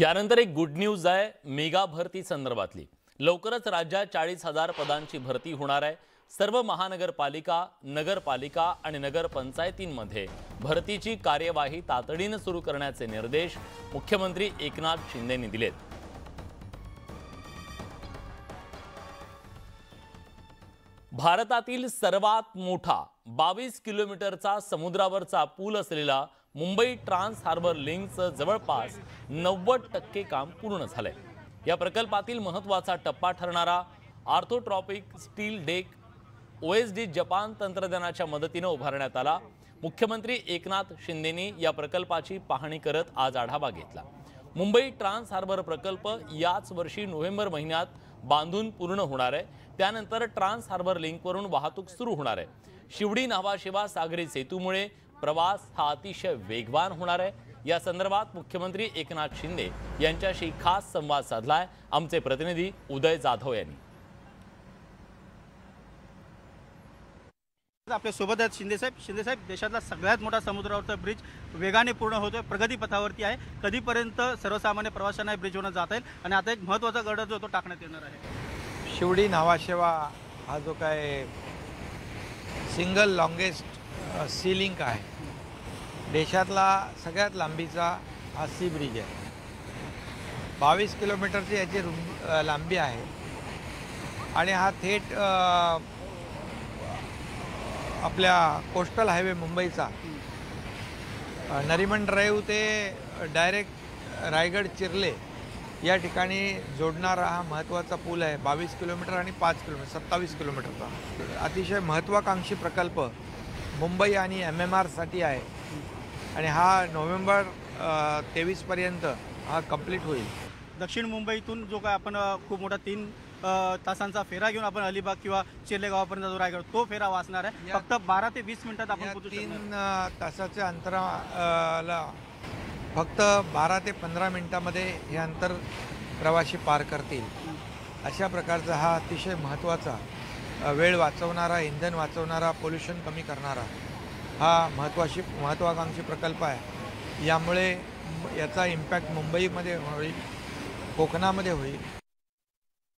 यानंतर एक good news आहे मेगा भरती संदर्भातली. लवकरच राज्यात चाळीस हजार पदांची भरती होणार आहे. सर्व महानगरपालिका नगरपालिका आणि नगरपंचायतींमध्ये भरतीची कार्यवाही तातडीनं सुरू करण्याचे निर्देश मुख्यमंत्री एकनाथ शिंदेंनी दिलेत. भारतातील सर्वात मोठा बावीस किलोमीटरचा समुद्रावरचा पूल असलेला मुंबई ट्रान्स हार्बर लिंकचं जवळपास नव्वद टक्के काम पूर्ण झालंय. या प्रकल्पातील महत्त्वाचा टप्पा ठरणारा orthotropic steel deck O S D Japan तंत्रज्ञानाच्या मदतीनं उभारण्यात आला. मुख्यमंत्री एकनाथ शिंदेनी या प्रकल्पाची पाहणी करत आज आढावा घेतला. मुंबई ट्रान्स हार्बर प्रकल्प याच वर्षी नोव्हेंबर महिन्यात बांधून पूर्ण होणार आहे. त्यानंतर ट्रान्स हार्बर लिंकवरून वाहतूक सुरू होणार आहे. शिवडी नावाशिवा सागरी सेतूमुळे प्रवास हा अतिशय वेगवान होणार आहे. या संदर्भात मुख्यमंत्री एकनाथ शिंदे यांच्याशी खास संवाद साधलाय. आमचे प्रतिनिधी उदय जाधव यांनी. आपल्यासोबत आहेत शिंदेसाहेब शिंदेसाहेब देशातला सगळ्यात मोठा समुद्रावरचा ब्रिज वेगाने पूर्ण होतोय प्रगतीपथावरती आहे. कधीपर्यंत सर्वसामान्य प्रवाशांना ब्रिजवरून जाता येईल? आणि आता एक महत्त्वाचा गड जो तो टाकण्यात येणार आहे. शिवडी नावाशेवा हा जो काय सिंगल लॉंगेस्ट सी लिंक आहे. देशातला सगळ्यात लांबीचा हा सी ब्रिज आहे. बावीस किलोमीटरची याची रुं- लांबी आहे. आणि हा थेट आपल्या कोस्टल हायवे मुंबईचा. नरिमन ड्राईव्ह ते डायरेक्ट रायगड चिरले या ठिकाणी जोडणारा हा महत्त्वाचा पूल आहे. बावीस किलोमीटर आणि पाच किलोमीटर सत्तावीस किलोमीटरचा. अतिशय महत्त्वाकांक्षी प्रकल्प मुंबई आणि एम एम आरसाठी आहे. आणि हा नोव्हेंबर तेवीसपर्यंत हा कंप्लीट होईल. दक्षिण मुंबईतून जो काय आपण खूप मोठा तीन तासांचा फेरा घेऊन आपण अलिबाग किंवा चिर्ले गावापर्यंत जो रायगड तो फेरा वाचणार आहे. फक्त बारा ते वीस मिनिटात आपण पोहोचू तीन तासाच्या अंतराला फक्त बारा ते पंधरा मिनिटामध्ये हे अंतर प्रवासी पार करतील. अशा प्रकारचा हा अतिशय महत्त्वाचा वेळ वाचवणारा इंधन वाचवणारा पोल्युशन कमी करणारा हा महत्त्वाशी महत्त्वाकांक्षी प्रकल्प आहे. यामुळे याचा इम्पॅक्ट मुंबईमध्ये होईल कोकणामध्ये होईल